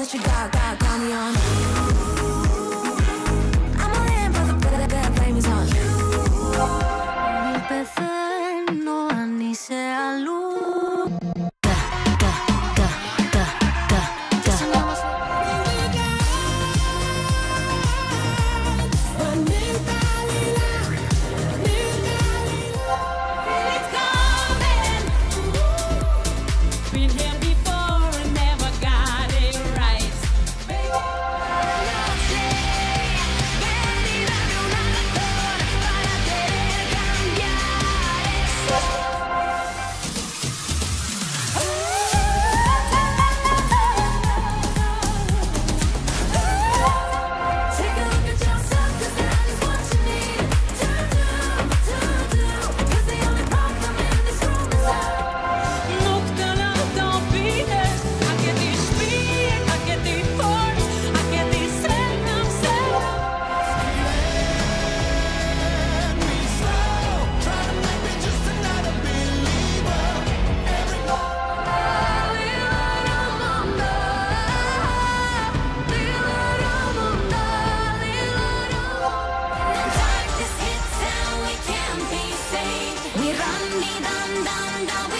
that you got, got, got me on. dum